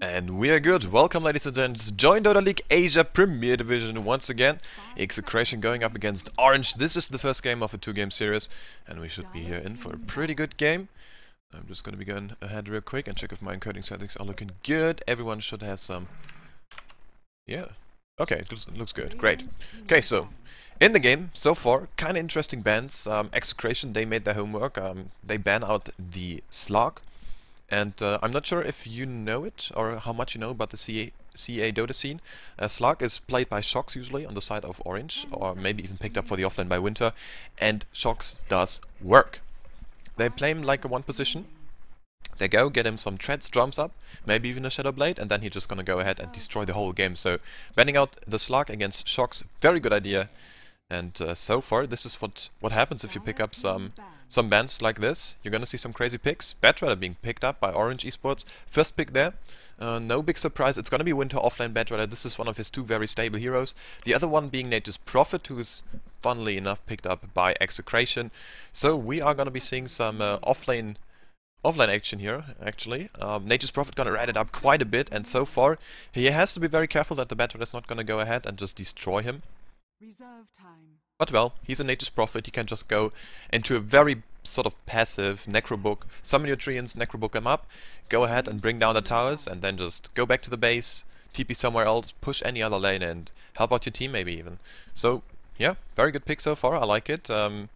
And we are good. Welcome, ladies and gents. joinDOTA League Asia Premier Division once again. Execration going up against Orange. This is the first game of a two-game series, and we should be here in for a pretty good game. I'm just going to be going ahead real quick and check if my encoding settings are looking good. Everyone should have some... Yeah. Okay, this looks good. Great. Okay, so in the game, so far, kind of interesting bans. Um, Execration, they made their homework. Um, they ban out the Slug. And uh, I'm not sure if you know it or how much you know about the CA, CA Dota scene. Uh, Slug is played by Shox usually on the side of Orange, or maybe even picked up for the offline by Winter, and Shox does work. They play him like a one position. They go, get him some treads, drums up, maybe even a Shadow Blade, and then he's just gonna go ahead and destroy the whole game. So, banning out the Slug against Shox, very good idea. And uh, so far, this is what, what happens if you pick up some some bans like this. You're gonna see some crazy picks. Batrider being picked up by Orange Esports. First pick there. Uh, no big surprise, it's gonna be Winter offlane Batrider. This is one of his two very stable heroes. The other one being Nature's Prophet, who's funnily enough picked up by Execration. So we are gonna be seeing some uh, offlane offline action here, actually. Um, Nature's Prophet gonna ride it up quite a bit, and so far he has to be very careful that the Batrider is not gonna go ahead and just destroy him. Reserve time. But well, he's a Nature's Prophet, he can just go into a very sort of passive Necrobook, summon your treants, Necrobook them up, go ahead and bring down the towers, and then just go back to the base, TP somewhere else, push any other lane, and help out your team maybe even. So, yeah, very good pick so far, I like it. Um,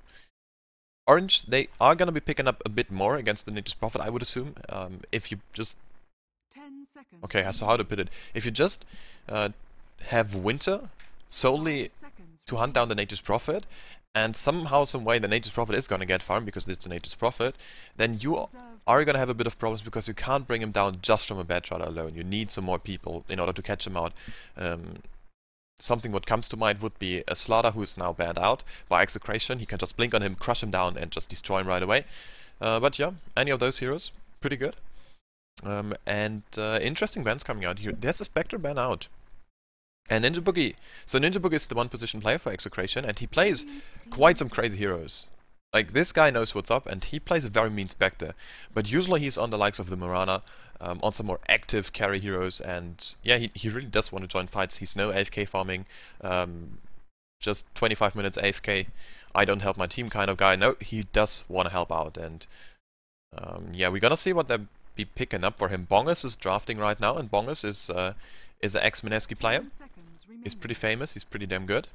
Orange, they are gonna be picking up a bit more against the Nature's Prophet, I would assume, um, if you just... Okay, so how to put it. If you just uh, have Winter solely to hunt down the Nature's Prophet, and somehow, some way, the Nature's Prophet is going to get farmed because it's a Nature's Prophet, then you are going to have a bit of problems because you can't bring him down just from a Batrider alone. You need some more people in order to catch him out. Um, something what comes to mind would be a Slardar who is now banned out by Execration. He can just blink on him, crush him down, and just destroy him right away. Uh, but yeah, any of those heroes, pretty good. Um, and uh, interesting bans coming out here. There's a Spectre ban out. And Ninja Boogie. So Ninja Boogie is the one position player for Execration, and he plays quite some crazy heroes. Like, this guy knows what's up, and he plays a very mean Spectre. But usually he's on the likes of the Mirana, um, on some more active carry heroes, and yeah, he, he really does want to join fights. He's no AFK farming, um, just 25 minutes AFK, I don't help my team kind of guy. No, he does want to help out, and um, yeah, we're gonna see what they'll be picking up for him. Bongus is drafting right now, and Bongus is uh, is an ex-Mineski player. He's pretty famous, he's pretty damn good.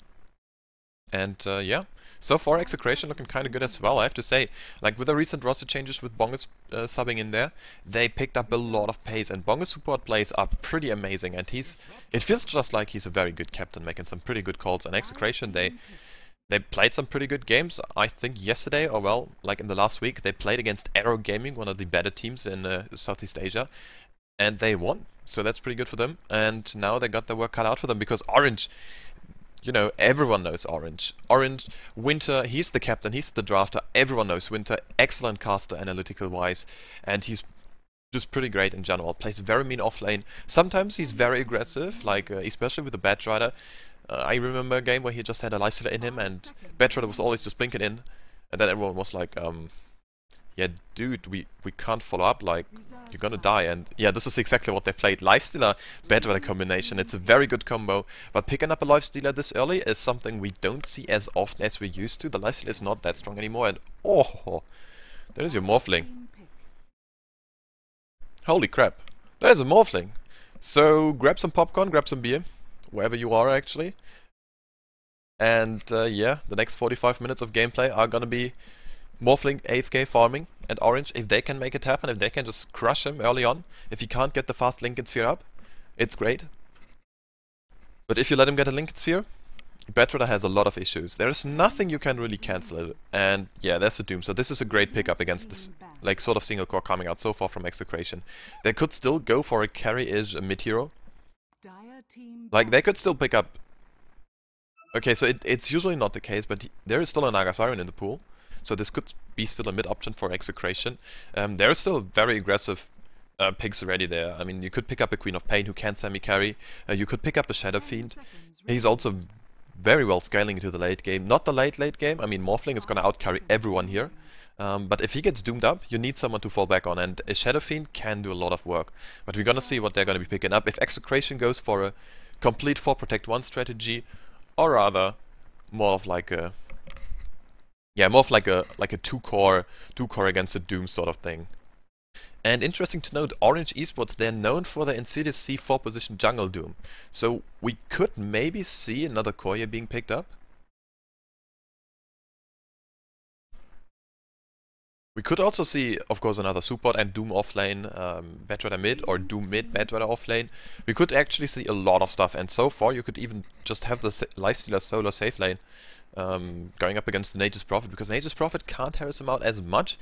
And uh, yeah, so far Execration looking kind of good as well, I have to say. Like with the recent roster changes with Bongus uh, subbing in there, they picked up a lot of pace and Bongus support plays are pretty amazing and he's... It feels just like he's a very good captain, making some pretty good calls. And Execration, they... They played some pretty good games, I think yesterday, or well, like in the last week, they played against Arrow Gaming, one of the better teams in uh, Southeast Asia, and they won. So that's pretty good for them. And now they got their work cut out for them because Orange, you know, everyone knows Orange. Orange, Winter, he's the captain, he's the drafter. Everyone knows Winter. Excellent caster analytical wise. And he's just pretty great in general. Plays very mean offlane. Sometimes he's very aggressive, like uh, especially with the Batrider. Uh, I remember a game where he just had a lifestealer in him and Batrider was always just blinking in. And then everyone was like, um, yeah, dude, we, we can't follow up, like, you're gonna die. And yeah, this is exactly what they played. Lifestealer, Batrider combination, it's a very good combo. But picking up a Lifestealer this early is something we don't see as often as we used to. The Lifestealer is not that strong anymore, and oh, there's your Morphling. Holy crap, there's a Morphling. So grab some popcorn, grab some beer, wherever you are actually. And uh, yeah, the next 45 minutes of gameplay are gonna be Morphling AFK farming and Orange, if they can make it happen, if they can just crush him early on, if he can't get the fast Linken Sphere up, it's great. But if you let him get a Linken Sphere, Batrider has a lot of issues. There is nothing you can really cancel it. And yeah, that's a Doom. So this is a great pickup against this like sort of single core coming out so far from Execration. They could still go for a carry-ish mid hero. Like they could still pick up... Okay, so it, it's usually not the case, but there is still a Naga Siren in the pool. So this could be still a mid option for execration. Um, there are still very aggressive uh, picks already there. I mean, you could pick up a Queen of Pain who can semi-carry. Uh, you could pick up a Shadow Fiend. He's also very well scaling into the late game. Not the late, late game. I mean, Morphling is going to outcarry everyone here. Um, but if he gets doomed up, you need someone to fall back on, and a Shadow Fiend can do a lot of work. But we're gonna see what they're gonna be picking up. If Execration goes for a complete 4 Protect 1 strategy, or rather, more of like a... Yeah, more of like a like a two core two core against a Doom sort of thing. And interesting to note, Orange Esports, they're known for their Insidious C4 position Jungle Doom. So we could maybe see another Koya being picked up. We could also see, of course, another support and Doom offlane, um, Batrider mid, or Doom mid, Batrider offlane. We could actually see a lot of stuff, and so far you could even just have the Lifestealer solo safe lane um, going up against the Nature's Prophet, because Nature's Prophet can't harass him out as much.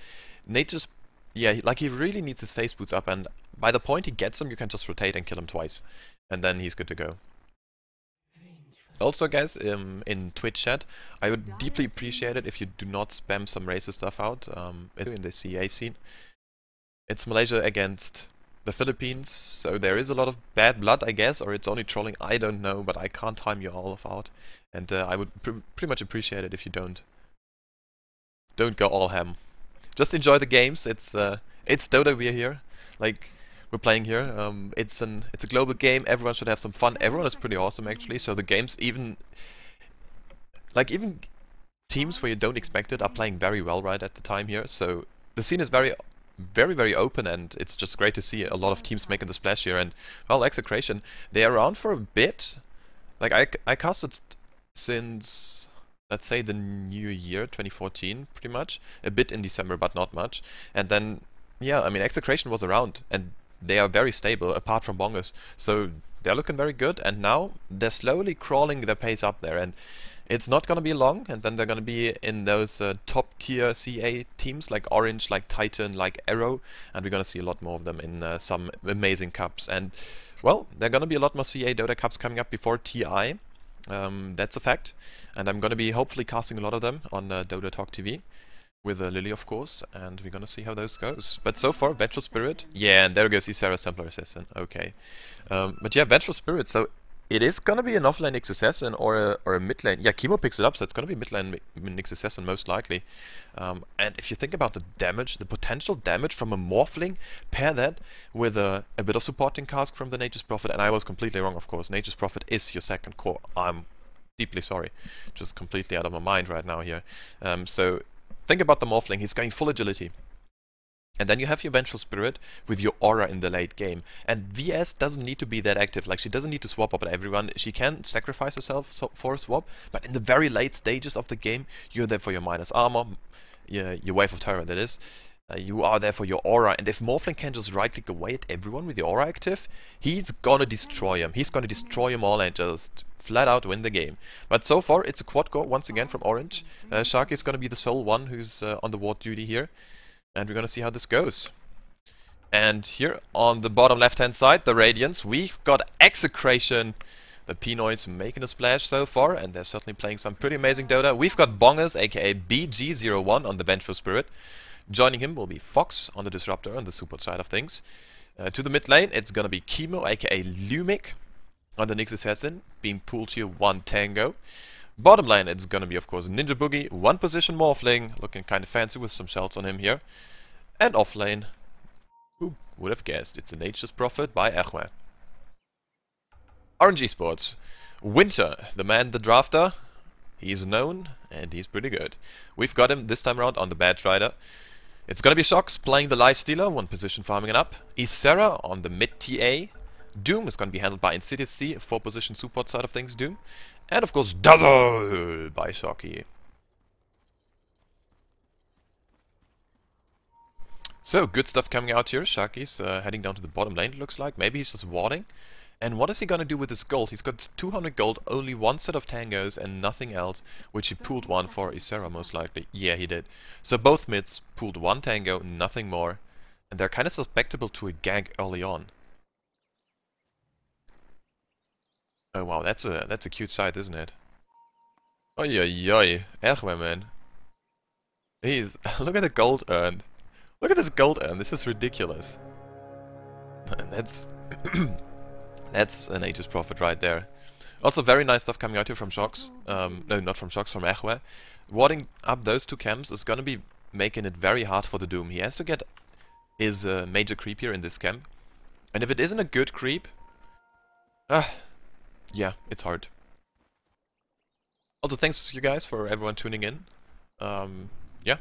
Nature's yeah, like he really needs his face boots up, and by the point he gets them, you can just rotate and kill him twice, and then he's good to go. Also, guys, um, in Twitch chat, I would deeply appreciate it if you do not spam some racist stuff out um, in the CA scene. It's Malaysia against the Philippines, so there is a lot of bad blood, I guess, or it's only trolling, I don't know, but I can't time you all of out, and uh, I would pr pretty much appreciate it if you don't. Don't go all ham just enjoy the games. It's uh, it's Dota we're here. Like we're playing here. Um, it's an it's a global game. Everyone should have some fun. Everyone is pretty awesome actually. So the games even like even teams where you don't expect it are playing very well right at the time here. So the scene is very very very open and it's just great to see a lot of teams making the splash here and well Execration they are around for a bit like I, I casted since let's say the new year, 2014, pretty much. A bit in December, but not much. And then, yeah, I mean, Execration was around, and they are very stable, apart from Bongers. So they're looking very good, and now they're slowly crawling their pace up there. And it's not going to be long, and then they're going to be in those uh, top tier CA teams like Orange, like Titan, like Arrow, and we're going to see a lot more of them in uh, some amazing cups. And well, there are going to be a lot more CA Dota cups coming up before TI. Um, that's a fact, and I'm going to be hopefully casting a lot of them on uh, Dota Talk TV with uh, Lily, of course, and we're gonna see how those goes. But so far, Vengeful Spirit, yeah, and there goes Ysera Templar Assassin, okay. Um, but yeah, Vengeful Spirit, so it is gonna be an offlane Nyx Assassin or a, or a mid lane. Yeah, Chemo picks it up, so it's gonna be mid lane Nyx Assassin most likely. Um, and if you think about the damage, the potential damage from a Morphling, pair that with a, a bit of supporting cask from the Nature's Prophet, and I was completely wrong, of course. Nature's Prophet is your second core. I'm deeply sorry. Just completely out of my mind right now here. Um, so think about the Morphling. He's going full agility. And then you have your Vengeful Spirit with your aura in the late game. And VS doesn't need to be that active, like she doesn't need to swap up at everyone. She can sacrifice herself for a swap, but in the very late stages of the game, you're there for your minus armor, your, your Wave of Terror that is. Uh, you are there for your aura, and if Morphling can just right-click away at everyone with the aura active, he's gonna destroy him. He's gonna destroy them all and just flat out win the game. But so far, it's a quad go once again from Orange. Uh, Sharky is gonna be the sole one who's uh, on the ward duty here. And we're gonna see how this goes. And here on the bottom left hand side, the Radiance, we've got Execration. The Pinoys making a splash so far, and they're certainly playing some pretty amazing Dota. We've got Bongers, aka BG01 on the bench for Spirit. Joining him will be Fox on the Disruptor on the support side of things. Uh, to the mid lane, it's gonna be Chemo, aka Lumic, on the Nyx Assassin, being pulled here one Tango. Bottom lane, it's gonna be, of course, Ninja Boogie, one position Morphling, looking kind of fancy with some shells on him here. And off lane, who would have guessed, it's a Nature's Prophet by Echwe. Orange Esports, Winter, the man, the drafter, he's known, and he's pretty good. We've got him this time around on the Batrider. It's gonna be Shox playing the Lifestealer, one position farming it up. Ysera on the mid TA. Doom is gonna be handled by Insidious C, four position support side of things, Doom. And of course, Dazzle by Sharky. So, good stuff coming out here. Sharky's uh, heading down to the bottom lane, it looks like. Maybe he's just warding. And what is he gonna do with his gold? He's got 200 gold, only one set of tangos and nothing else, which he pooled one for Ysera most likely. Yeah, he did. So both mids pooled one tango, nothing more. And they're kind of susceptible to a gank early on. Oh wow, that's a that's a cute sight, isn't it? Oh yeah, yeah, Erwe man. He's look at the gold earned. Look at this gold earned. This is ridiculous. And that's that's an Nature's Prophet right there. Also very nice stuff coming out here from Shox. Um, no, not from Shox, from Echwe. Warding up those two camps is gonna be making it very hard for the Doom. He has to get his uh, major creep here in this camp. And if it isn't a good creep, uh, yeah, it's hard. Also, thanks you guys for everyone tuning in. Um, yeah,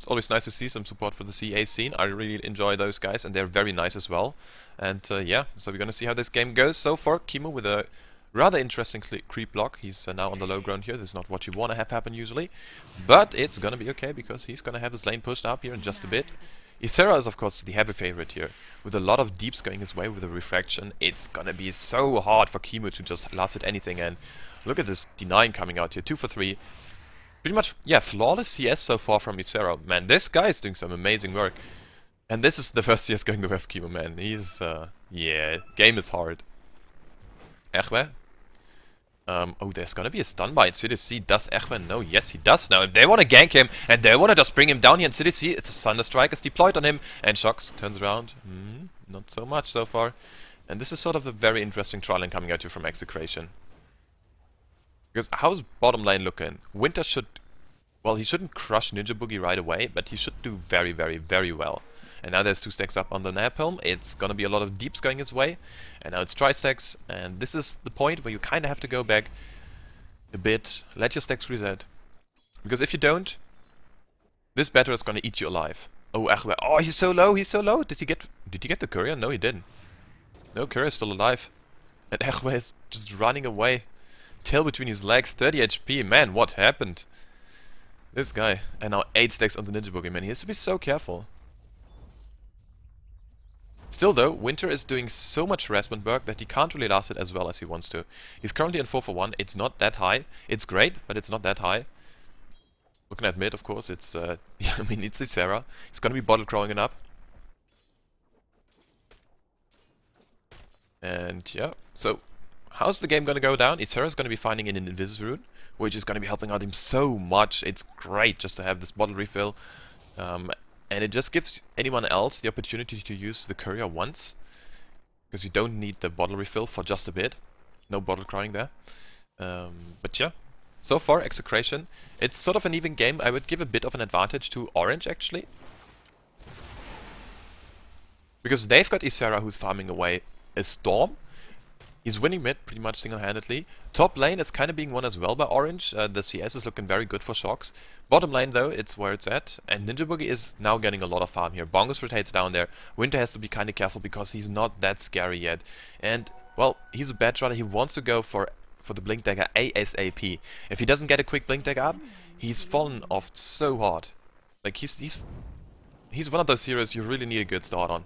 it's always nice to see some support for the CA scene. I really enjoy those guys, and they're very nice as well. And uh, yeah, so we're gonna see how this game goes. So far, Kimo with a rather interesting creep block. He's uh, now on the low ground here. This is not what you want to have happen usually. But it's gonna be okay, because he's gonna have his lane pushed up here in just a bit. Ysera is of course the heavy favorite here. With a lot of deeps going his way with a refraction, it's gonna be so hard for Kimo to just last hit anything. And look at this denying coming out here. 2 for 3. Pretty much, yeah, flawless CS so far from Ysera. Man, this guy is doing some amazing work. And this is the first CS going to have Kimo, man. He's, uh, yeah, game is hard. Echwe? Um, oh, there's gonna be a stun by CDC. Does Echwe know? Yes, he does now. If they want to gank him, and they want to just bring him down here in CDC, Thunder Strike is deployed on him, and Shox turns around. Mm, not so much so far. And this is sort of a very interesting trial and coming at you from Execration. Because how's bottom lane looking? Winter should... Well, he shouldn't crush Ninja Boogie right away, but he should do very, very, very well. And now there's two stacks up on the Napalm. It's gonna be a lot of deeps going his way. And now it's tri-stacks, and this is the point where you kinda have to go back a bit, let your stacks reset. Because if you don't, this battle is gonna eat you alive. Oh, Achwe. Oh, he's so low, he's so low. Did he get did he get the courier? No, he didn't. No, courier's still alive. And Achwe is just running away tail between his legs, 30 HP. Man, what happened? This guy. And now 8 stacks on the Ninja Boogie, man. He has to be so careful. Still though, Winter is doing so much harassment work that he can't really last it as well as he wants to. He's currently in 4 for 1. It's not that high. It's great, but it's not that high. Looking at mid, of course, it's, uh, I mean, it's Sarah. He's gonna be bottle crawling it up. And yeah, so How's the game gonna go down? Ysera's gonna be finding an Invis rune, which is gonna be helping out him so much. It's great just to have this bottle refill. Um, and it just gives anyone else the opportunity to use the courier once. Because you don't need the bottle refill for just a bit. No bottle crying there. Um, but yeah, so far, Execration, it's sort of an even game. I would give a bit of an advantage to Orange, actually. Because they've got Ysera who's farming away a Storm, He's winning mid pretty much single-handedly. Top lane is kind of being won as well by Orange. Uh, the CS is looking very good for Shox. Bottom lane though, it's where it's at. And Ninja Boogie is now getting a lot of farm here. Bongus rotates down there. Winter has to be kind of careful because he's not that scary yet. And, well, he's a bad runner. He wants to go for for the Blink Dagger ASAP. If he doesn't get a quick Blink Dagger up, he's fallen off so hard. Like, he's, he's, he's one of those heroes you really need a good start on.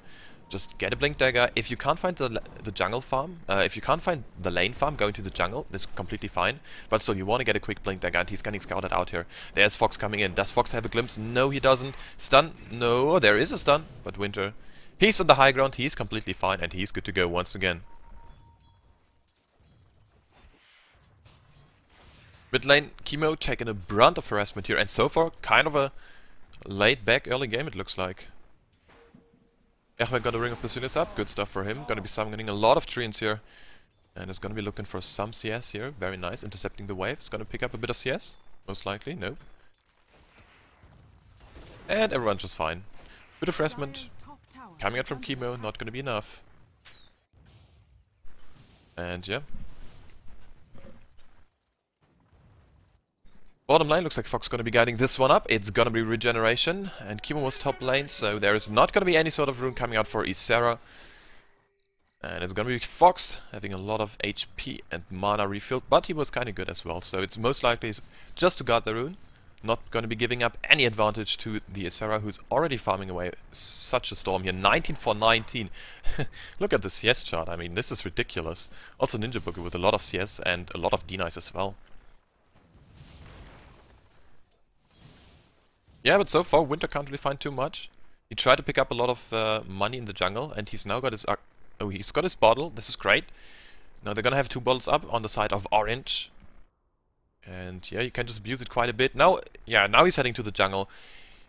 Just get a Blink Dagger. If you can't find the, the jungle farm, uh, if you can't find the lane farm going to the jungle, is completely fine. But still, you want to get a quick Blink Dagger, and he's getting scouted out here. There's Fox coming in. Does Fox have a glimpse? No, he doesn't. Stun? No, there is a stun. But Winter, he's on the high ground, he's completely fine, and he's good to go once again. Mid lane, Chemo taking a brunt of harassment here, and so far, kind of a laid back early game it looks like. Erwin got a Ring of Basilius up, good stuff for him. Gonna be summoning a lot of treants here. And is gonna be looking for some CS here, very nice. Intercepting the waves, gonna pick up a bit of CS, most likely, nope. And everyone's just fine. Bit of harassment, coming out from chemo, not gonna be enough. And yeah, Bottom lane looks like Fox going to be guiding this one up. It's going to be Regeneration. And Kimo was top lane, so there is not going to be any sort of rune coming out for Ysera. And it's going to be Fox having a lot of HP and mana refilled, but he was kind of good as well. So it's most likely just to guard the rune. Not going to be giving up any advantage to the Ysera, who's already farming away such a storm here. 19 for 19. Look at the CS chart. I mean, this is ridiculous. Also Ninja Boogie with a lot of CS and a lot of D-Nice as well. Yeah, but so far Winter can't really find too much. He tried to pick up a lot of uh, money in the jungle, and he's now got his... Uh, oh, he's got his bottle. This is great. Now they're gonna have two bottles up on the side of Orange. And yeah, you can just abuse it quite a bit. Now, yeah, now he's heading to the jungle.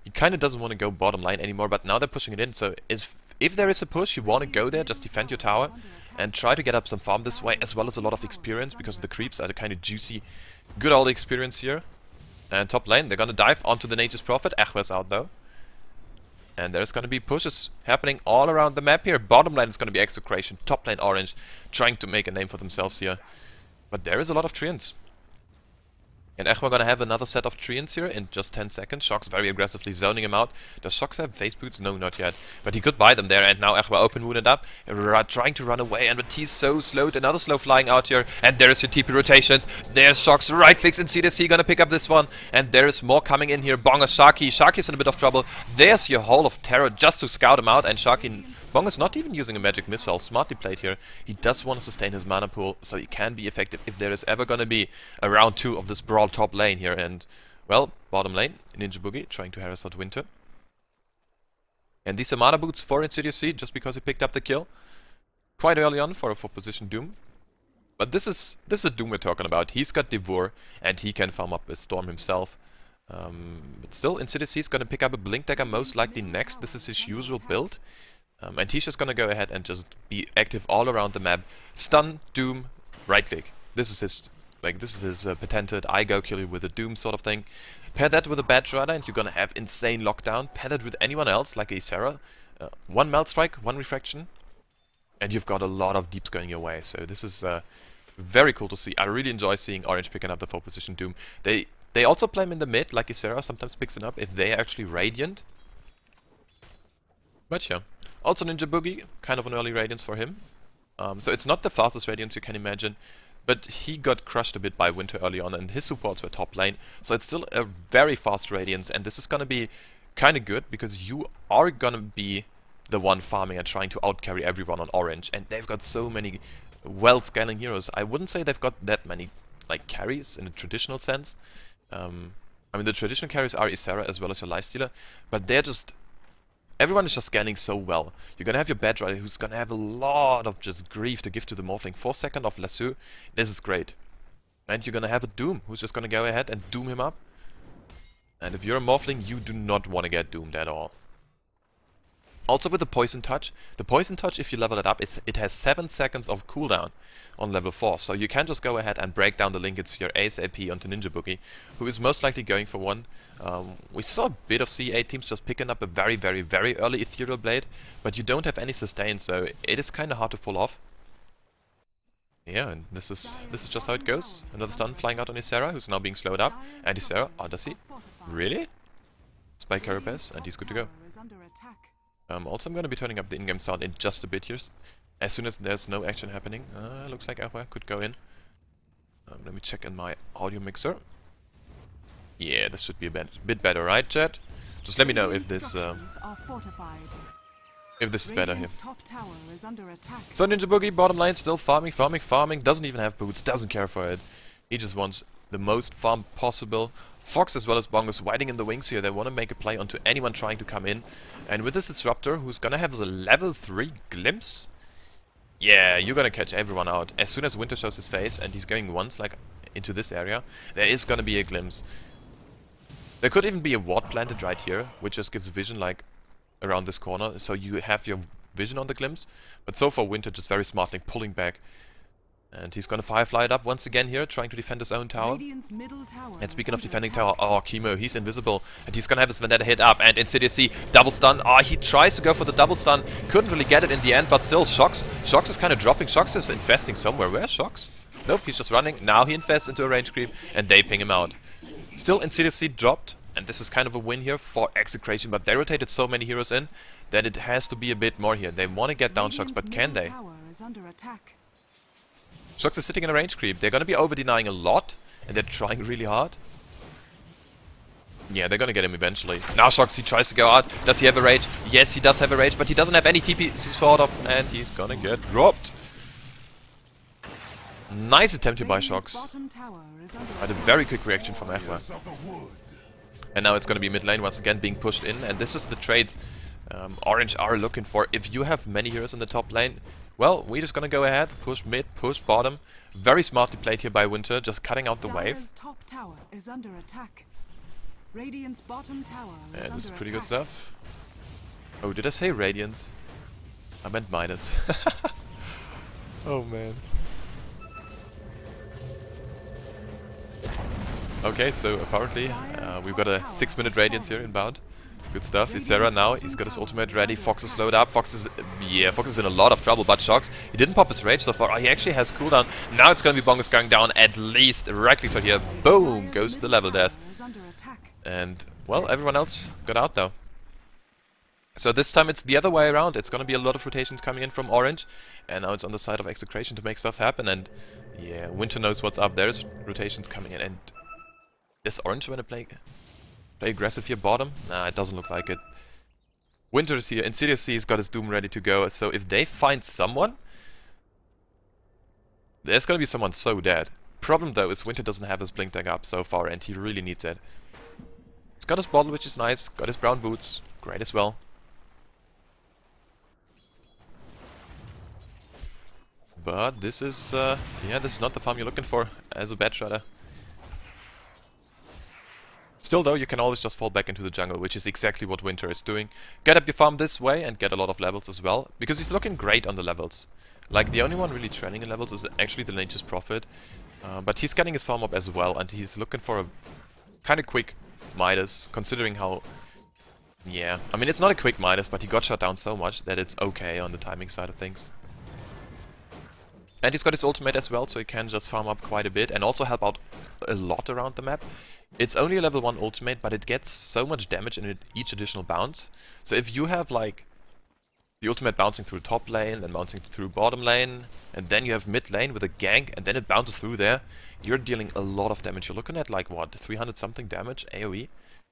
He kind of doesn't want to go bottom line anymore, but now they're pushing it in. So if, if there is a push, you want to go there, just defend your tower. And try to get up some farm this way, as well as a lot of experience, because the creeps are the kind of juicy, good old experience here. And top lane, they're gonna dive onto the Nature's Prophet. Echo's out though. And there's gonna be pushes happening all around the map here. Bottom lane is gonna be Execration. Top lane Orange trying to make a name for themselves here. But there is a lot of Treants. And Echo gonna have another set of treants here in just 10 seconds. Shox very aggressively zoning him out. Does Shox have face boots? No, not yet. But he could buy them there, and now Echo open wounded up, trying to run away, and he's so slowed. Another slow flying out here, and there's your TP rotations. There's Shox, right clicks in CDC, gonna pick up this one. And there's more coming in here. Bonga, Sharky. Sharky's in a bit of trouble. There's your Hall of Terror just to scout him out, and Sharky Bong is not even using a magic missile, smartly played here. He does want to sustain his mana pool, so he can be effective if there is ever gonna be a round 2 of this brawl top lane here. And, well, bottom lane, Ninja Boogie trying to harass out Winter. And these are mana boots for Insidious C, just because he picked up the kill. Quite early on for a 4 position Doom. But this is this is a Doom we're talking about. He's got Devour, and he can farm up a Storm himself. Um, but still, Insidious is going to pick up a Blink Dagger most likely next. This is his usual build. Um, and he's just gonna go ahead and just be active all around the map. Stun, Doom, right click. This is his, like, this is his uh, patented I go kill you with a Doom sort of thing. Pair that with a Batrider and you're gonna have insane lockdown. Pair that with anyone else, like a Sarah. Uh, one Melt Strike, one Refraction, and you've got a lot of deeps going your way. So this is uh, very cool to see. I really enjoy seeing Orange picking up the 4 position Doom. They they also play him in the mid, like Ysera sometimes picks it up if they're actually Radiant. But yeah. Also Ninja Boogie, kind of an early Radiance for him. Um, so it's not the fastest Radiance you can imagine, but he got crushed a bit by Winter early on and his supports were top lane. So it's still a very fast Radiance and this is gonna be kinda good because you are gonna be the one farming and trying to outcarry everyone on orange and they've got so many well scaling heroes. I wouldn't say they've got that many like carries in a traditional sense. Um, I mean the traditional carries are Ysera as well as your Lifestealer, but they're just Everyone is just scanning so well. You're gonna have your Batrider who's gonna have a lot of just grief to give to the Morphling. 4 second of Lasso, this is great. And you're gonna have a Doom who's just gonna go ahead and doom him up. And if you're a Morphling, you do not want to get doomed at all. Also with the Poison Touch, the Poison Touch, if you level it up, it has 7 seconds of cooldown on level 4. So you can just go ahead and break down the linkage your ASAP onto Ninja Boogie, who is most likely going for one. Um, we saw a bit of C8 teams just picking up a very, very, very early Ethereal Blade, but you don't have any sustain, so it is kind of hard to pull off. Yeah, and this is this is just how it goes. Another stun flying out on Ysera, who's now being slowed up. And Ysera, oh, does he? Really? Spike Carapace, and he's good to go. Um, also, I'm going to be turning up the in-game sound in just a bit here. As soon as there's no action happening, uh, looks like Ahwa could go in. Um, let me check in my audio mixer. Yeah, this should be a bit, bit better, right, chat? Just let me know if this uh, if this is better here. So Ninja Boogie, bottom lane, still farming, farming, farming, doesn't even have boots, doesn't care for it. He just wants the most farm possible. Fox as well as Bongos waiting in the wings here. They want to make a play onto anyone trying to come in. And with this Disruptor, who's gonna have the level 3 Glimpse? Yeah, you're gonna catch everyone out. As soon as Winter shows his face and he's going once, like, into this area, there is gonna be a Glimpse. There could even be a ward planted right here, which just gives vision, like, around this corner. So you have your vision on the Glimpse. But so far, Winter just very smartly pulling back and he's gonna Firefly it up once again here, trying to defend his own tower. tower and speaking of defending attack. tower, oh, Chemo, he's invisible. And he's gonna have his Vendetta hit up, and Insidious C, double stun. Ah, oh, he tries to go for the double stun. Couldn't really get it in the end, but still, Shox. Shox is kind of dropping. Shox is infesting somewhere. Where's Shox? Nope, he's just running. Now he infests into a range creep, and they ping him out. Still, Insidious C dropped, and this is kind of a win here for Execration, but they rotated so many heroes in that it has to be a bit more here. They want to get down Shox, but can they? Shox is sitting in a range creep. They're gonna be over-denying a lot, and they're trying really hard. Yeah, they're gonna get him eventually. Now Shox, he tries to go out. Does he have a rage? Yes, he does have a rage, but he doesn't have any TP sort of, and he's gonna get dropped. Nice attempt here by Shox. Had a very quick reaction from Ehma. And now it's gonna be mid lane once again being pushed in, and this is the trades um, Orange are looking for. If you have many heroes in the top lane, well, we're just gonna go ahead, push mid, push bottom. Very smartly played here by Winter, just cutting out the wave. top tower is under attack. Radiant's bottom tower is yeah, this is pretty attack. good stuff. Oh, did I say Radiance? I meant minus. oh man. Okay, so apparently uh, we've got a 6 minute radiance here inbound. Good stuff. Ysera now, he's got his ultimate ready. Fox is slowed up. Fox is, yeah, Fox is in a lot of trouble, but Shox, he didn't pop his rage so far. Oh, he actually has cooldown. Now it's gonna be Bongus going down at least. Reckless so here, boom, goes the level death. Is under attack. And, well, everyone else got out though. So this time it's the other way around. It's gonna be a lot of rotations coming in from Orange. And now it's on the side of Execration to make stuff happen. And, yeah, Winter knows what's up. There's rotations coming in. And is Orange gonna play play aggressive here bottom? Nah, it doesn't look like it. Winter is here. Insidious C's got his Doom ready to go. So if they find someone, there's gonna be someone so dead. Problem though is Winter doesn't have his Blink Dagger up so far and he really needs it. He's got his bottle which is nice, got his brown boots, great as well. But this is, uh, yeah, this is not the farm you're looking for as a bad shredder. Still though, you can always just fall back into the jungle, which is exactly what Winter is doing. Get up your farm this way and get a lot of levels as well, because he's looking great on the levels. Like, the only one really trailing in levels is actually the Nature's Prophet. Uh, but he's getting his farm up as well, and he's looking for a kind of quick Midas, considering how... Yeah, I mean, it's not a quick Midas, but he got shot down so much that it's okay on the timing side of things. And he's got his ultimate as well, so he can just farm up quite a bit and also help out a lot around the map. It's only a level 1 ultimate, but it gets so much damage in each additional bounce. So if you have like the ultimate bouncing through top lane, then bouncing through bottom lane, and then you have mid lane with a gank, and then it bounces through there, you're dealing a lot of damage. You're looking at like, what, 300 something damage AoE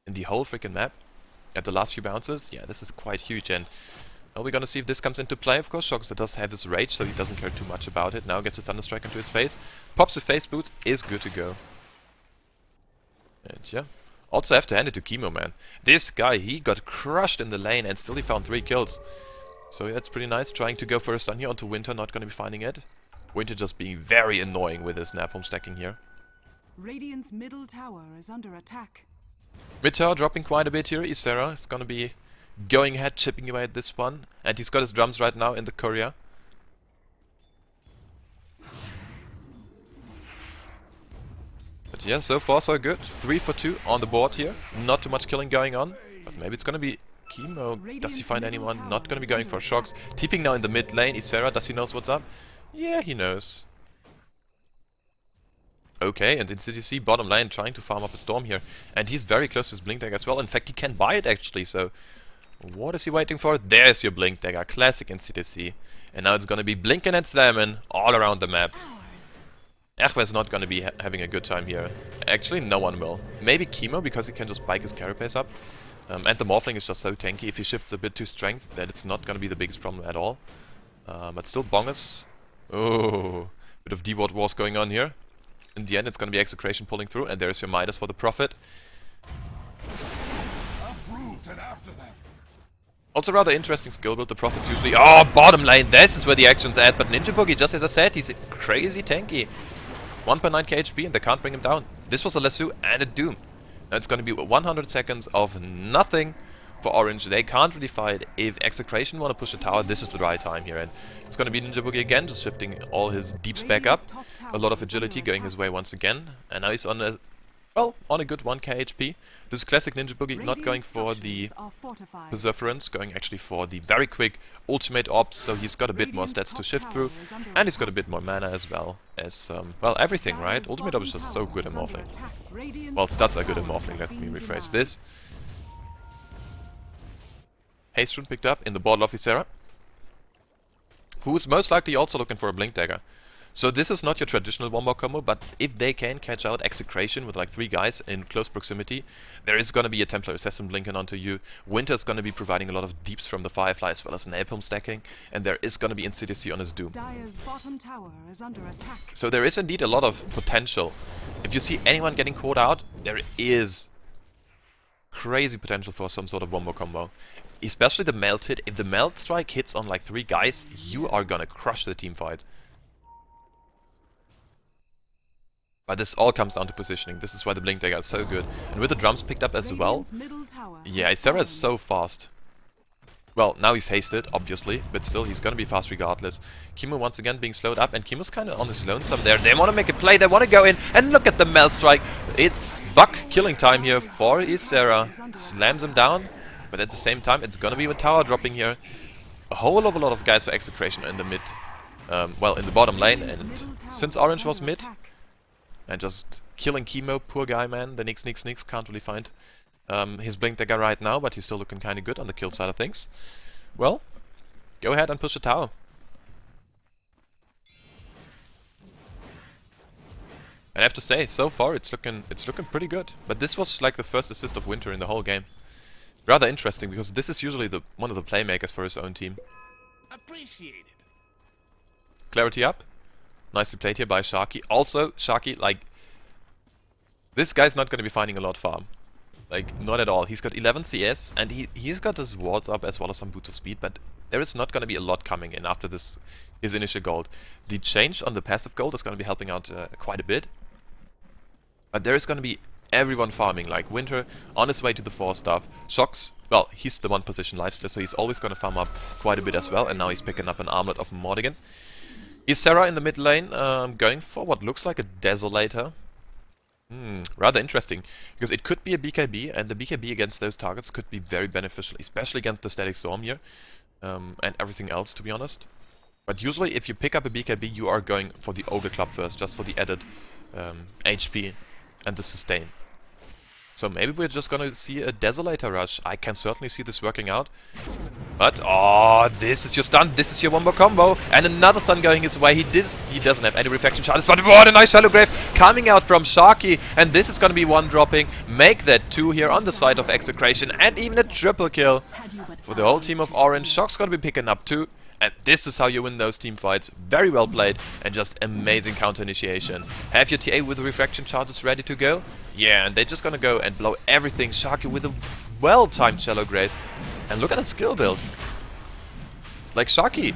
in the whole freaking map at the last few bounces? Yeah, this is quite huge, and well, we're gonna see if this comes into play, of course. Shockster does have his rage, so he doesn't care too much about it. Now gets a Thunderstrike into his face. Pops the face boot, is good to go. And yeah. Also have to hand it to Chemo Man. This guy, he got crushed in the lane and still he found 3 kills. So that's pretty nice. Trying to go for a stun here onto Winter, not gonna be finding it. Winter just being very annoying with his napalm stacking here. Radiant's middle tower is under attack. Mid tower dropping quite a bit here. Ysera is gonna be going ahead, chipping away at this one. And he's got his drums right now in the courier. Yeah, so far so good. 3 for 2 on the board here. Not too much killing going on. But maybe it's gonna be Chemo. Does he find anyone? Not gonna be going for Shox. Teeping now in the mid lane. Ysera, does he knows what's up? Yeah, he knows. Okay, and in CTC bottom lane trying to farm up a storm here. And he's very close to his Blink Dagger as well. In fact, he can buy it actually, so... What is he waiting for? There's your Blink Dagger, classic in CTC. And now it's gonna be blinking and slamming all around the map. Erwe's not gonna be ha having a good time here. Actually, no one will. Maybe Chemo, because he can just bike his carapace up. Um, and the Morphling is just so tanky, if he shifts a bit to strength, that it's not gonna be the biggest problem at all. Uh, but still, Bongus. Oh, bit of D-Ward wars going on here. In the end, it's gonna be Execration pulling through, and there's your Midas for the Prophet. Also rather interesting skill build, the Prophet's usually... Oh, bottom lane, this is where the action's at, but Ninja Boogie, just as I said, he's crazy tanky. 1.9k HP and they can't bring him down. This was a Lasso and a Doom. Now it's gonna be 100 seconds of nothing for Orange. They can't really fight. If Execration want to push the tower, this is the right time here. And it's gonna be Ninja Boogie again, just shifting all his deeps back up. A lot of agility going his way once again. And now he's on a well, on a good 1k HP. This is classic Ninja Boogie, not going for the Perseverance, going actually for the very quick Ultimate Orb, so he's got a bit more stats to shift through, and he's got a bit more mana as well as, um, well, everything, right? Ultimate Orb is just so good in Morphling. Well, stats are good in Morphling, let me rephrase this. Haste picked up in the bottle of Ysera, who's most likely also looking for a Blink Dagger. So this is not your traditional one-bar combo, but if they can catch out Execration with like three guys in close proximity, there is gonna be a Templar Assassin blinking onto you. Winter is gonna be providing a lot of deeps from the Firefly as well as Napalm stacking, and there is gonna be Insidious on his Doom. So there is indeed a lot of potential. If you see anyone getting caught out, there is crazy potential for some sort of one-bar combo. Especially the melt hit. If the melt strike hits on like three guys, you are gonna crush the team fight. But this all comes down to positioning. This is why the Blink Dagger is so good. And with the drums picked up as well. Yeah, Ysera is so fast. Well, now he's hasted, obviously, but still, he's gonna be fast regardless. Kimo once again being slowed up, and Kimo's kind of on his lonesome there. They want to make a play, they want to go in, and look at the Melt Strike. It's Buck killing time here for Ysera. Slams him down, but at the same time, it's gonna be a tower dropping here. A whole of a lot of guys for Execration in the mid, um, well, in the bottom lane, and since Orange was mid, and just killing Kimo, poor guy, man, the Nyx Nyx Nyx can't really find um, his Blink Dagger right now, but he's still looking kind of good on the kill side of things. Well, go ahead and push the tower. And I have to say, so far it's looking it's looking pretty good. But this was like the first assist of Winter in the whole game. Rather interesting because this is usually the one of the playmakers for his own team. Appreciate it. Clarity up. Nicely played here by Sharky. Also, Sharky, like, this guy's not going to be finding a lot farm. Like, not at all. He's got 11 CS, and he, he's got his wards up as well as some boots of speed, but there is not going to be a lot coming in after this his initial gold. The change on the passive gold is going to be helping out uh, quite a bit. But there is going to be everyone farming, like Winter on his way to the 4 stuff. Shox, well, he's the one position lifesteal, so he's always going to farm up quite a bit as well, and now he's picking up an armlet of Mordiggian. Ysera in the mid lane, um, going for what looks like a Desolator. Hmm, rather interesting, because it could be a BKB, and the BKB against those targets could be very beneficial, especially against the Static Storm here, um, and everything else, to be honest. But usually, if you pick up a BKB, you are going for the Ogre Club first, just for the added um, HP and the sustain. So maybe we're just gonna see a Desolator rush. I can certainly see this working out. But, oh, this is your stun, this is your one more combo. And another stun going his way. He did, he doesn't have any reflection charges, but what a nice Shallow Grave coming out from Sharky. And this is gonna be one dropping. Make that two here on the side of Execration. And even a triple kill for the whole team of Orange. Shock's gonna be picking up two. And this is how you win those team fights. Very well played and just amazing counter initiation. Have your TA with refraction charges ready to go? Yeah, and they're just gonna go and blow everything. Sharky with a well-timed Shallow Grave. And look at the skill build. Like Sharky.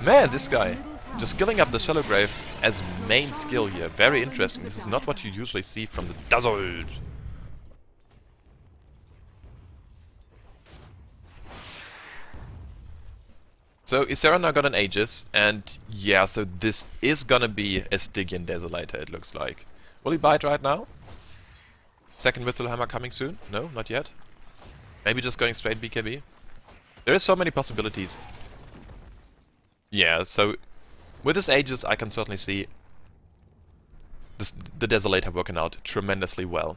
Man, this guy. Just skilling up the Shallow Grave as main skill here. Very interesting. This is not what you usually see from the Dazzled. So Ysera now got an Aegis, and yeah, so this is gonna be a Stygian Desolator, it looks like. Will he bite right now? Second Hammer coming soon? No, not yet. Maybe just going straight BKB? There is so many possibilities. Yeah, so with this Aegis I can certainly see this, the Desolator working out tremendously well.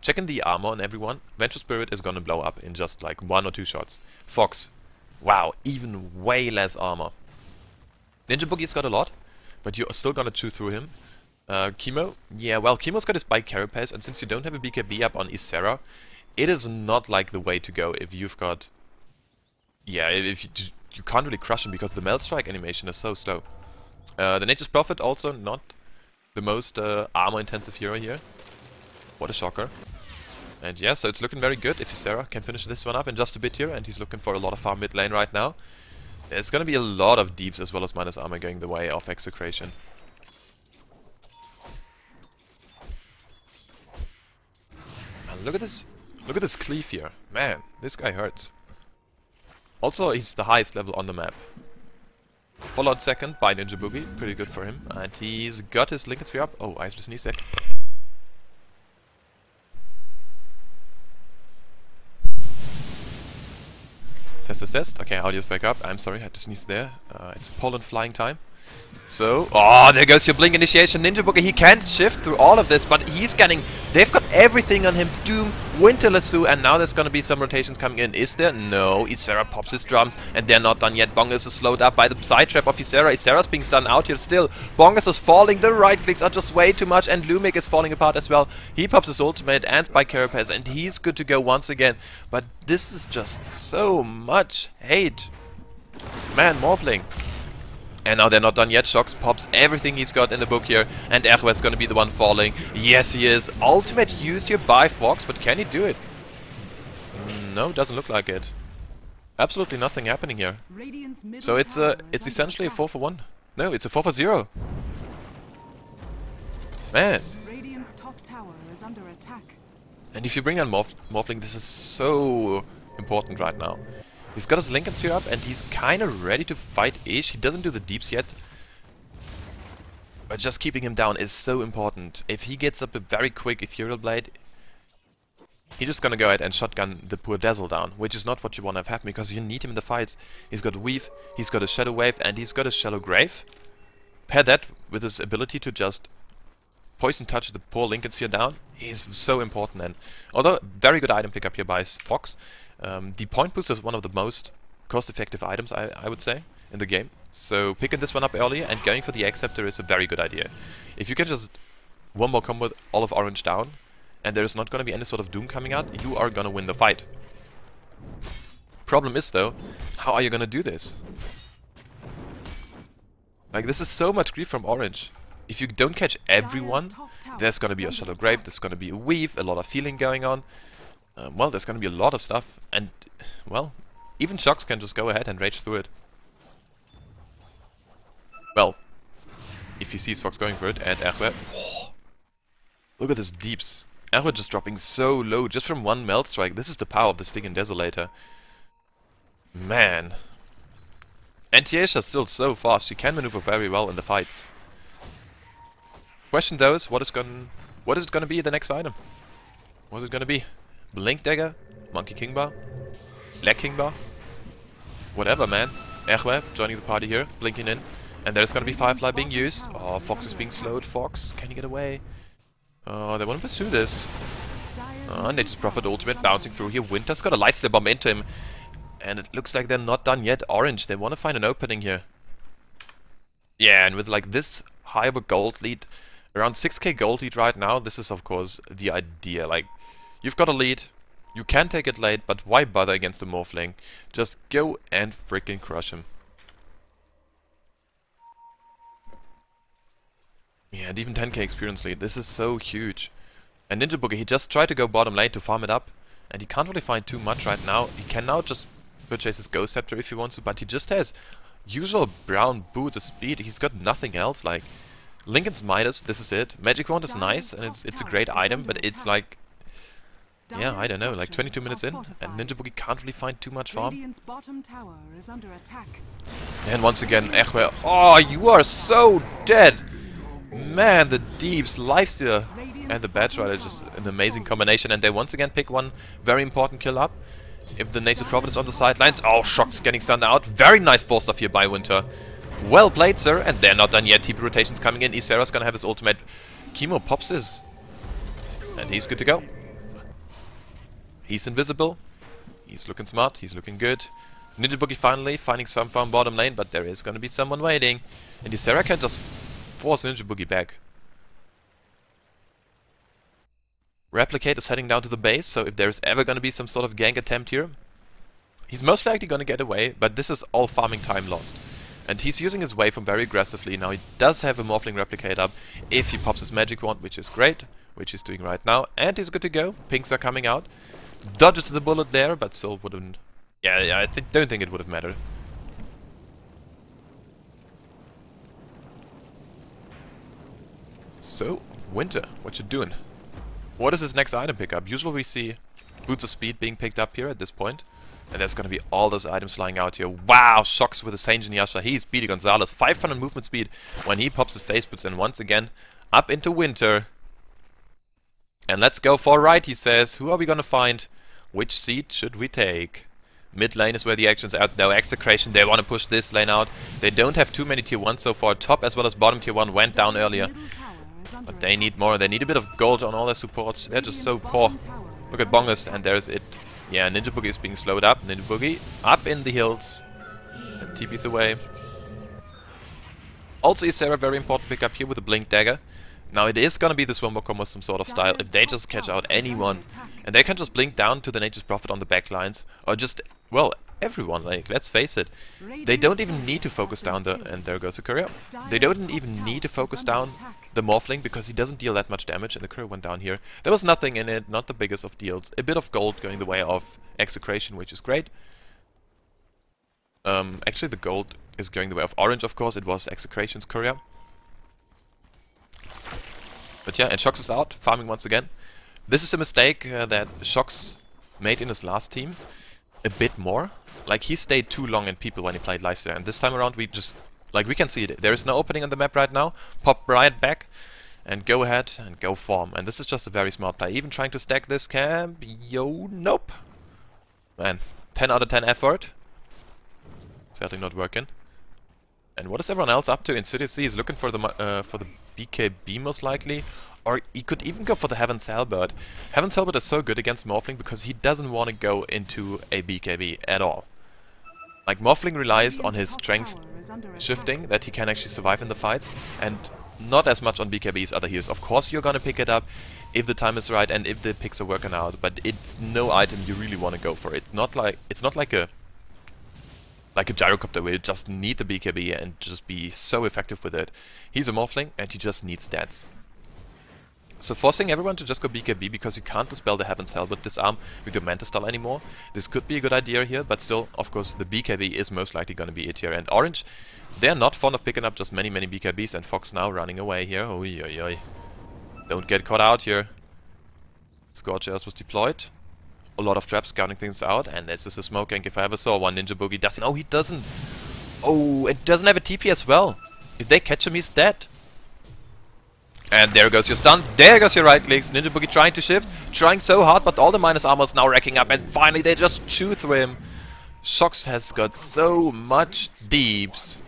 Checking the armor on everyone, Vengeful Spirit is gonna blow up in just like one or two shots. Fox, Wow, even way less armor. Ninja Boogie's got a lot, but you're still gonna chew through him. Uh, Kimo? Yeah, well, Chemo's got his bike carapace, and since you don't have a BKB up on Ysera, it is not like the way to go if you've got... Yeah, if you, you can't really crush him because the Melt Strike animation is so slow. Uh, the Nature's Prophet also not the most uh, armor-intensive hero here. What a shocker. And yeah, so it's looking very good if Ysera can finish this one up in just a bit here, and he's looking for a lot of farm mid lane right now. There's gonna be a lot of deeps as well as minus armor going the way of Execration. And look at this look at this cleave here. Man, this guy hurts. Also, he's the highest level on the map. Followed second by Ninja Boogie, pretty good for him. And he's got his Linken Sphere up. Oh, I Ice sneeze there. Test, test, test. Okay, audio's back up. I'm sorry, I had to sneeze there. Uh, it's Poland flying time. So, oh, there goes your Blink Initiation. Ninja Boogie. he can't shift through all of this, but he's getting... They've got everything on him. Doom, Winter Lasso, and now there's gonna be some rotations coming in. Is there? No. Ysera pops his drums, and they're not done yet. Bongus is slowed up by the side trap of Ysera. Ysera's being stunned out here still. Bongus is falling. The right clicks are just way too much, and Lumik is falling apart as well. He pops his ultimate and Spike Carapace, and he's good to go once again. But this is just so much hate. Man, Morphling. And now they're not done yet. Shox pops everything he's got in the book here. And Erwe is going to be the one falling. Yes, he is. Ultimate used here by Fox, but can he do it? Mm, no, doesn't look like it. Absolutely nothing happening here. So it's uh, it's essentially a 4 for 1. No, it's a 4 for 0. Man. And if you bring on Morph Morphling, this is so important right now. He's got his Linken Sphere up and he's kind of ready to fight Ish. He doesn't do the deeps yet. But just keeping him down is so important. If he gets up a very quick Ethereal Blade, he's just gonna go ahead and shotgun the poor Dazzle down, which is not what you want to have happen because you need him in the fights. He's got Weave, he's got a Shadow Wave, and he's got a Shallow Grave. Pair that with his ability to just poison touch the poor Linken Sphere down, he's so important and although very good item pickup here by Fox, um, the point boost is one of the most cost-effective items, I, I, would say, in the game. So picking this one up earlier and going for the Acceptor is a very good idea. If you can just one more combo with all of Orange down, and there is not going to be any sort of Doom coming out, you are going to win the fight. Problem is, though, how are you going to do this? Like, this is so much grief from Orange. If you don't catch everyone, there's going to be a Shallow Grave, there's going to be a Weave, a lot of feeling going on. Um, well, there's going to be a lot of stuff, and, well, even Shox can just go ahead and rage through it. Well, if he sees Fox going for it, and Erwe... Look at this deeps. Erwe just dropping so low, just from one melt strike. This is the power of the Stygian Desolator. Man. And Tiesha's still so fast, she can maneuver very well in the fights. Question though is, what is going what is it gonna be the next item? What is it gonna be? Blink Dagger, Monkey King Bar, Black King Bar, whatever, man. Erwe joining the party here, blinking in, and there's gonna be Firefly being used. Oh, Fox is being slowed. Fox, can you get away? Oh, they want to pursue this. Oh, Nature's Prophet ultimate bouncing through here. Winter's got a Lightsteal Bomb into him. And it looks like they're not done yet. Orange, they want to find an opening here. Yeah, and with like this high of a gold lead, around 6k gold lead right now, this is of course the idea. Like, You've got a lead. You can take it late, but why bother against the Morphling? Just go and freaking crush him. Yeah, and even 10k experience lead. This is so huge. And Ninja Boogie, he just tried to go bottom lane to farm it up. And he can't really find too much right now. He can now just purchase his Ghost Scepter if he wants to, but he just has usual brown boots of speed. He's got nothing else. Like, Linken's Midas, this is it. Magic Wand is nice, and it's it's a great item, but it's like yeah, I don't know, like 22 minutes in, and Ninja Boogie can't really find too much farm. And once again, Erwe, oh, you are so dead! Man, the Deeps, Lifesteal, and the Batrider, just an amazing combination, and they once again pick one very important kill up. If the Nature's Prophet is on the sidelines, oh, Shox's getting stunned out. Very nice Force Staff here by Winter. Well played, sir, and they're not done yet. TP rotations coming in. Ysera's gonna have his ultimate. Kimo pops his, and he's good to go. He's invisible. He's looking smart. He's looking good. Ninja Boogie finally finding some farm bottom lane, but there is going to be someone waiting. And the Sarah can just force Ninja Boogie back. Replicate is heading down to the base, so if there's ever going to be some sort of gank attempt here, he's most likely going to get away, but this is all farming time lost. And he's using his Waveform very aggressively. Now he does have a Morphling Replicate up if he pops his Magic Wand, which is great, which he's doing right now. And he's good to go. Pinks are coming out. Dodges the bullet there, but still wouldn't... Yeah, yeah I th don't think it would have mattered. So, Winter, what you doing? What is this next item pickup? Usually we see Boots of Speed being picked up here at this point. And there's gonna be all those items flying out here. Wow, Shox with a Sange Yasha. He's beating Gonzalez. 500 movement speed when he pops his Phase Boots and once again up into Winter. And let's go for right, he says. Who are we gonna find? Which seat should we take? Mid lane is where the action's out. No execration, they want to push this lane out. They don't have too many tier 1 so far. Top as well as bottom tier 1 went down earlier. But they need more. They need a bit of gold on all their supports. They're just so poor. Look at Bongus, and there's it. Yeah, Ninja Boogie is being slowed up. Ninja Boogie up in the hills. And TP's away. Also, Ysera very important pickup here with the Blink Dagger. Now it is gonna be the Swimmer combo some sort of style. If they just catch out anyone, and they can just blink down to the Nature's Prophet on the backlines, or just, well, everyone, like, let's face it. They don't even need to focus down the, and there goes the courier. They don't even need to focus down the Morphling, because he doesn't deal that much damage, and the courier went down here. There was nothing in it, not the biggest of deals. A bit of gold going the way of Execration, which is great. Um, actually the gold is going the way of Orange, of course, it was Execration's courier. But yeah, and Shox is out, farming once again. This is a mistake uh, that Shox made in his last team. A bit more. like he stayed too long in people when he played Lifestealer, and this time around we just like we can see it. There is no opening on the map right now. Pop right back and go ahead and go form. And this is just a very smart play. Even trying to stack this camp, yo, nope. Man, 10 out of 10 effort. Certainly not working. And what is everyone else up to? in City C? He's looking for the uh, for the BKB most likely. Or he could even go for the Heaven's Halberd. Heaven's Halberd is so good against Morphling because he doesn't want to go into a BKB at all. Like, Morphling relies on his strength shifting, that he can actually survive in the fights, and not as much on BKB's other heals. Of course you're gonna pick it up if the time is right and if the picks are working out, but it's no item you really want to go for. It not like It's not like a like a gyrocopter you just need the BKB and just be so effective with it. He's a Morphling and he just needs stats. So forcing everyone to just go BKB because you can't dispel the Heaven's Halberd disarm with your Manta Style anymore, this could be a good idea here, but still, of course, the BKB is most likely going to be it here. And Orange, they're not fond of picking up just many, many BKBs, and Fox now running away here. Oi, oi, oi. Don't get caught out here. Scorchers was deployed. A lot of traps scouting things out, and this is a smoke gank if I ever saw one. Ninja Boogie doesn't... Oh, he doesn't! Oh, it doesn't have a TP as well! If they catch him, he's dead. And there goes your stun, there goes your right clicks, Ninja Boogie trying to shift, trying so hard, but all the minus armor is now racking up, and finally they just chew through him. Shox has got so much deeps.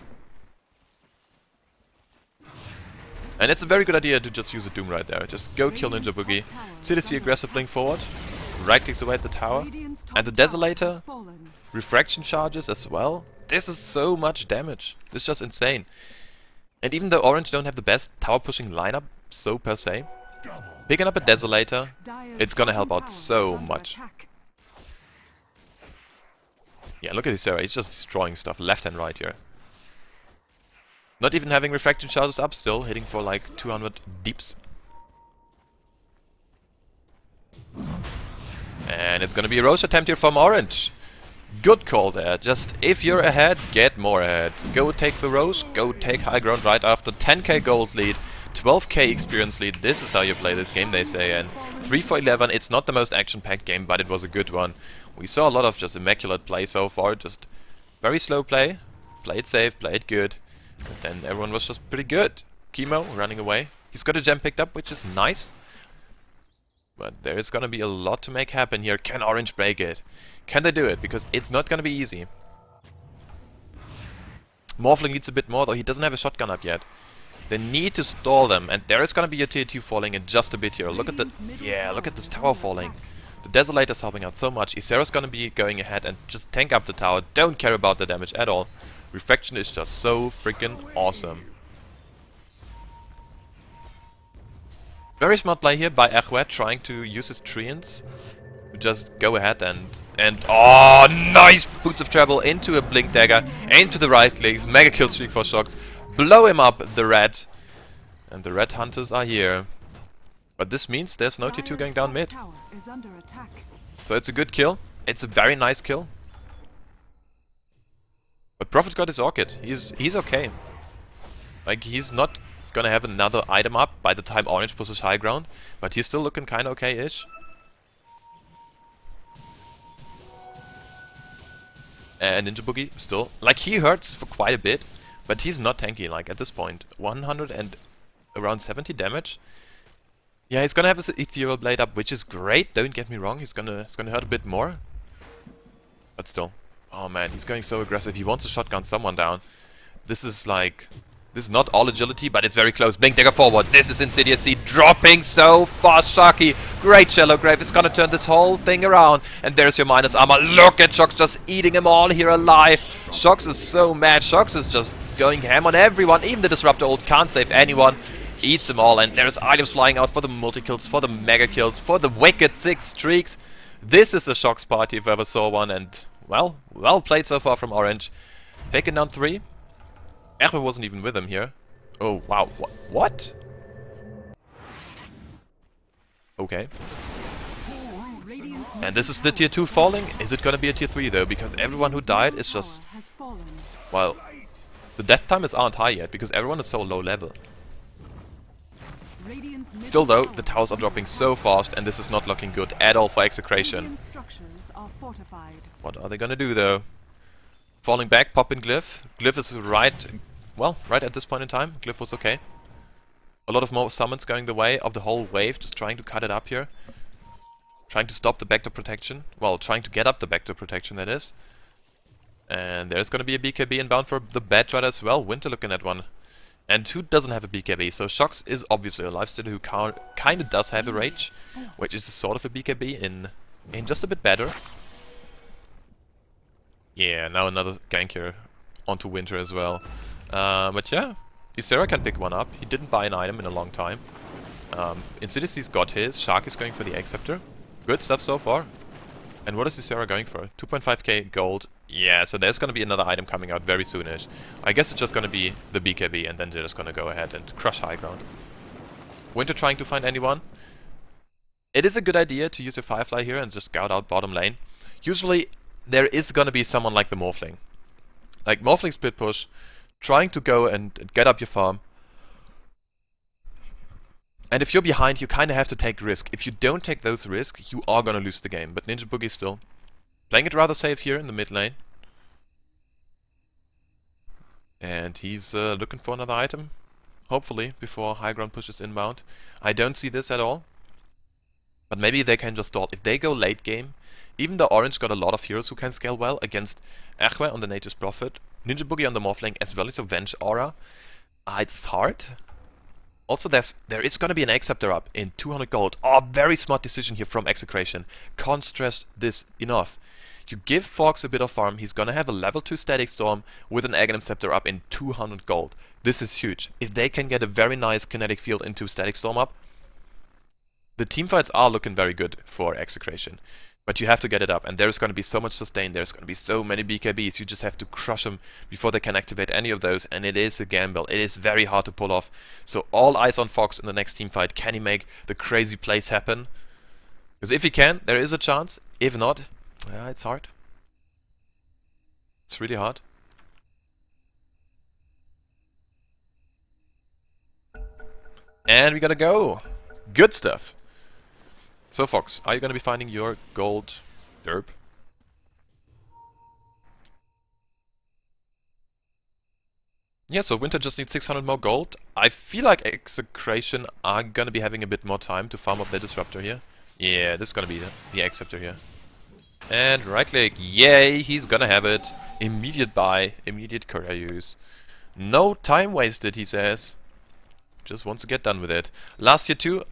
And it's a very good idea to just use a Doom right there. Just go kill Ninja Boogie. CDC aggressive blink forward, right clicks away at the tower, and the Desolator, refraction charges as well. This is so much damage. This is just insane. And even though Orange don't have the best tower pushing lineup, so per se. Picking up a Desolator, it's gonna help out so much. Yeah, look at this area, he's just destroying stuff left and right here. Not even having refraction charges up still, hitting for like 200 deeps. And it's gonna be a Rosh attempt here from Orange. Good call there. Just if you're ahead, get more ahead. Go take the Rosh, go take high ground right after 10k gold lead. 12k experience lead, this is how you play this game, they say, and 3 for 11, it's not the most action-packed game, but it was a good one. We saw a lot of just immaculate play so far, just very slow play, play it safe, play it good, and then everyone was just pretty good. Kimo running away. He's got a gem picked up, which is nice. But there is gonna be a lot to make happen here. Can Orange break it? Can they do it? Because it's not gonna be easy. Morphling needs a bit more, though he doesn't have a shotgun up yet. They need to stall them, and there is gonna be a tier 2 falling in just a bit here. Look at the... Yeah, look at this tower falling. The Desolator is helping out so much. Ysera's gonna be going ahead and just tank up the tower. Don't care about the damage at all. Refraction is just so freaking awesome. Very smart play here by Achwet, trying to use his treants just go ahead and... And... Oh, nice! Boots of Travel into a Blink Dagger, into the right legs, mega kill streak for Shox. Blow him up, the red. And the red hunters are here. But this means there's no T2 going down mid. So it's a good kill. It's a very nice kill. But Prophet got his Orchid. He's he's okay. Like he's not gonna have another item up by the time Orange pushes high ground, but he's still looking kinda okay-ish. And Ninja Boogie still like he hurts for quite a bit, but he's not tanky, like, at this point. 100 and around 70 damage. Yeah, he's gonna have his Ethereal Blade up, which is great, don't get me wrong, he's gonna, he's gonna hurt a bit more. But still. Oh man, he's going so aggressive, he wants to shotgun someone down. This is like... This is not all agility, but it's very close. Blink Dagger forward. This is Insidious C dropping so fast. Sharky, great Shallow Grave is gonna turn this whole thing around. And there's your minus armor. Look at Shox just eating them all here alive. Shox is so mad. Shox is just going ham on everyone. Even the Disruptor ult can't save anyone. Eats them all. And there's items flying out for the multi-kills, for the mega kills, for the wicked six streaks. This is a Shox party if I ever saw one. And, well, well played so far from Orange. Taking down three. Erwe wasn't even with him here. Oh, wow. Wh what? Okay. And this is the tier 2 falling? Is it gonna be a tier 3 though? Because everyone who died is just... Well, the death timers aren't high yet, because everyone is so low level. Still though, the towers are dropping so fast, and this is not looking good at all for Execration. What are they gonna do though? Falling back, popping Glyph. Glyph is right, well, right at this point in time. Glyph was okay. A lot of more summons going the way of the whole wave, just trying to cut it up here. Trying to stop the backdoor protection. Well, trying to get up the backdoor protection, that is. And there's gonna be a BKB inbound for the Bad as well. Winter looking at one. And who doesn't have a BKB? So Shox is obviously a lifestealer who kind of does have a Rage, which is sort of a BKB in, in just a bit better. Yeah, now another gank here onto Winter as well. Uh, but yeah, Ysera can pick one up. He didn't buy an item in a long time. Um, Insidiously's got his. Shark is going for the Acceptor. Good stuff so far. And what is Ysera going for? 2.5k gold. Yeah, so there's gonna be another item coming out very soonish. I guess it's just gonna be the BKB and then they're just gonna go ahead and crush high ground. Winter trying to find anyone. It is a good idea to use your Firefly here and just scout out bottom lane. Usually there is gonna be someone like the Morphling. Like Morphling split push, trying to go and, and get up your farm. And if you're behind, you kind of have to take risk. If you don't take those risks, you are gonna lose the game. But Ninja Boogie still playing it rather safe here in the mid lane. And he's uh, looking for another item, hopefully, before high ground pushes inbound. I don't see this at all. But maybe they can just stall. If they go late game, even though Orange got a lot of heroes who can scale well against Echwe on the Nature's Prophet, Ninja Boogie on the Morphling, as well as Avenge Aura, uh, it's hard. Also, there's there is gonna be an Acceptor up in 200 gold. Oh, very smart decision here from Execration. Can't stress this enough. You give Fox a bit of farm, he's gonna have a level 2 Static Storm with an Aghanim Scepter up in 200 gold. This is huge. If they can get a very nice kinetic field into Static Storm up, the teamfights are looking very good for Execration. But you have to get it up, and there's going to be so much sustain, there's going to be so many BKBs, you just have to crush them before they can activate any of those, and it is a gamble, it is very hard to pull off. So all eyes on Fox in the next team fight, can he make the crazy plays happen? Because if he can, there is a chance, if not, yeah, it's hard. It's really hard. And we gotta go! Good stuff! So Fox, are you gonna be finding your gold derp? Yeah, so Winter just needs 600 more gold. I feel like Execration are gonna be having a bit more time to farm up their Disruptor here. Yeah, this is gonna be the, the Acceptor here. And right click, yay, he's gonna have it. Immediate buy, immediate courier use. No time wasted, he says. Just wants to get done with it. Last year too,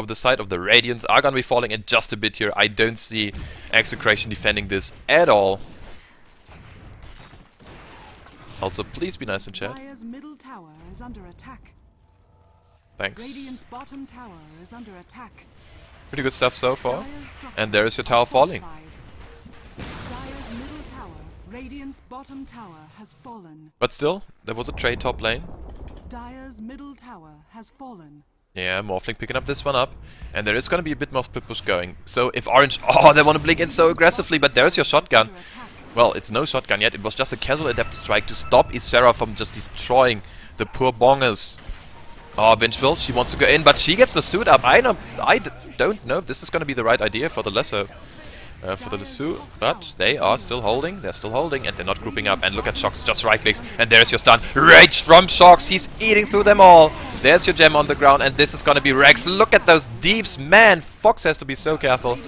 of the side of the Radiants are gonna be falling in just a bit here. I don't see Execration defending this at all. Also, please be nice in chat. Dire's middle tower is under attack. Thanks. Radiant's bottom tower is under attack. Pretty good stuff so far. And there is your tower falling. Dire's middle tower, Radiant's bottom tower has fallen. But still, there was a trade top lane. Dire's middle tower has fallen. Yeah, Morphling picking up this one up. And there is gonna be a bit more push going. So if Orange... Oh, they want to blink in so aggressively, but there's your shotgun. Well, it's no shotgun yet, it was just a casual adaptive strike to stop Ysera from just destroying the poor bongers. Oh, Vengeful, she wants to go in, but she gets the suit up. I know, I don't know if this is going to be the right idea for the lesser, uh, for the suit, but they are still holding, they're still holding, and they're not grouping up. And look at Shox, just right clicks, and there's your stun. Rage from Shox, he's eating through them all. There's your gem on the ground, and this is to be Rex. Look at those deeps, man, Fox has to be so careful.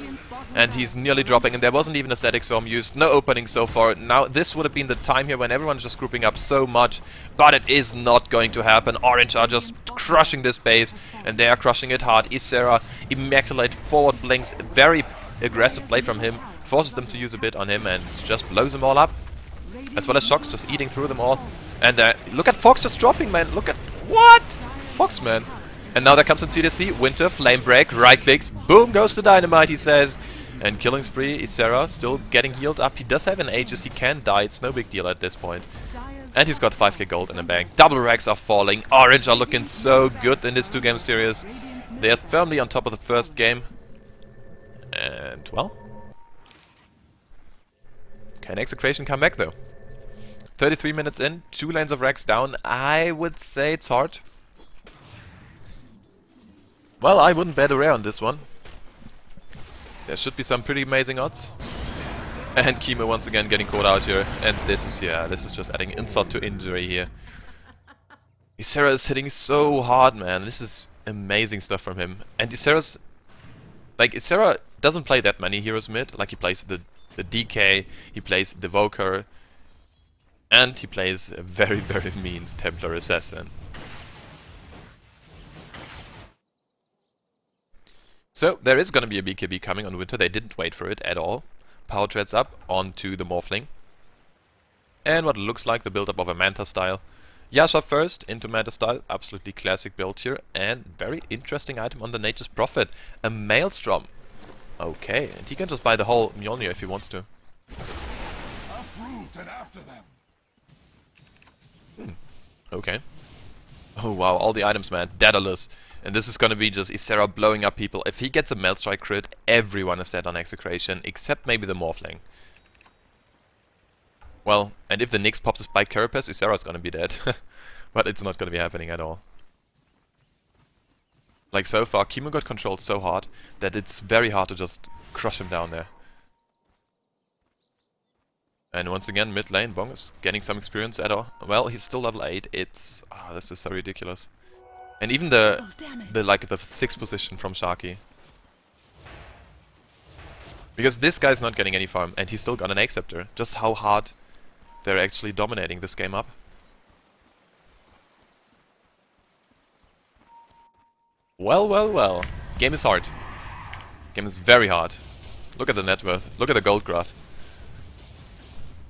And he's nearly dropping, and there wasn't even a static storm used. No opening so far. Now, this would have been the time here when everyone's just grouping up so much. But it is not going to happen. Orange are just crushing this base, and they are crushing it hard. Ysera, immaculate forward blinks. Very aggressive play from him. Forces them to use a bit on him and just blows them all up. As well as Shox just eating through them all. And uh, look at Fox just dropping, man. Look at... What? Fox, man. And now there comes in CDC, Winter, Flame Break, right clicks, boom goes the dynamite, he says. And Killing Spree, Ysera still getting healed up. He does have an Aegis, he can die, it's no big deal at this point. And he's got 5k gold in the bank. Double racks are falling. Orange are looking so good in this two game series. They are firmly on top of the first game. And, well... Can Execration come back though? 33 minutes in, two lanes of racks down. I would say it's hard. Well, I wouldn't bet a rare on this one. There should be some pretty amazing odds. And Kimo once again getting caught out here. And this is, yeah, this is just adding insult to injury here. Ysera is hitting so hard, man. This is amazing stuff from him. And Ysera's... Like, Ysera doesn't play that many heroes mid. Like, he plays the, the DK, he plays the Voker, and he plays a very, very mean Templar Assassin. So, there is gonna be a BKB coming on Winter. They didn't wait for it at all. Power treads up onto the Morphling. And what looks like the build-up of a Manta style. Yasha first into Manta style, absolutely classic build here, and very interesting item on the Nature's Prophet, a Maelstrom. Okay, and he can just buy the whole Mjolnir if he wants to. Uproot and after them. Hmm. Okay. Oh wow, all the items man, Daedalus. And this is gonna be just Ysera blowing up people. If he gets a Maelstrike crit, everyone is dead on Execration, except maybe the Morphling. Well, and if the Nyx pops a Spike Carapace, Ysera's gonna be dead. but it's not gonna be happening at all. Like so far, Kimo got controlled so hard that it's very hard to just crush him down there. And once again, mid lane, Bong is getting some experience at all. Well, he's still level 8. It's... Oh, this is so ridiculous. And even the, oh, the like, the 6th position from Sharky. Because this guy's not getting any farm, and he's still got an Acceptor. Just how hard they're actually dominating this game up. Well, well, well. Game is hard. Game is very hard. Look at the net worth. Look at the gold graph.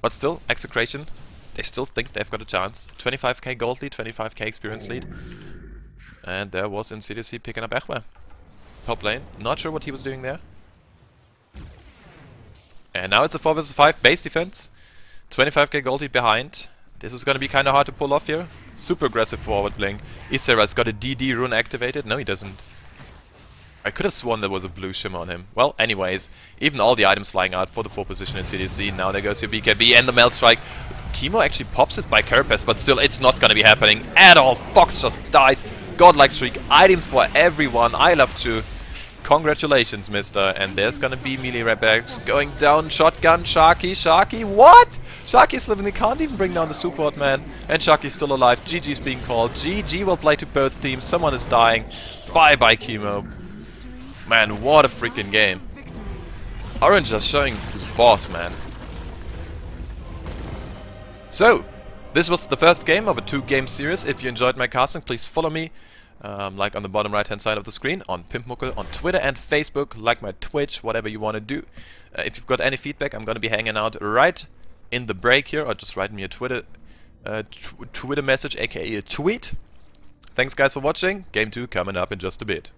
But still, Execration, they still think they've got a chance. 25k gold lead, 25k experience lead. And there was NCDC picking up Echwe. Top lane. Not sure what he was doing there. And now it's a 4 vs 5 base defense. 25k gold behind. This is gonna be kinda hard to pull off here. Super aggressive forward blink. Ysera's got a DD rune activated. No, he doesn't. I could have sworn there was a blue shimmer on him. Well, anyways, even all the items flying out for the 4 position in CDC. Now there goes your BKB and the Melt Strike. Kimo actually pops it by Carapace, but still it's not gonna be happening at all. Fox just dies. Godlike streak. Items for everyone. I love to. Congratulations, mister. And there's gonna be melee rebags going down. Shotgun, Sharky, Sharky. What? Sharky's living. He can't even bring down the support, man. And Sharky's still alive. GG's being called. GG will play to both teams. Someone is dying. Bye-bye, Kimo. Man, what a freaking game. Orange just showing his boss, man. So, this was the first game of a two-game series. If you enjoyed my casting, please follow me, um, like on the bottom right-hand side of the screen, on Pimpmuckl, on Twitter and Facebook, like my Twitch, whatever you want to do. Uh, if you've got any feedback, I'm going to be hanging out right in the break here, or just write me a Twitter, uh, tw Twitter message, aka a tweet. Thanks guys for watching. Game 2 coming up in just a bit.